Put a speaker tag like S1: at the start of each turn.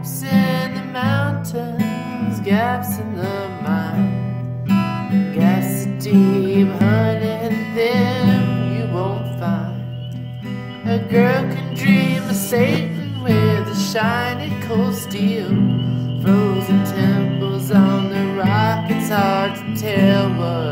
S1: gaps in the mountains, gaps in the mind. Gaps deep, honey, them you won't find. A girl can dream of Satan with a shiny cold steel. Frozen temples on the rock, it's hard to tell what.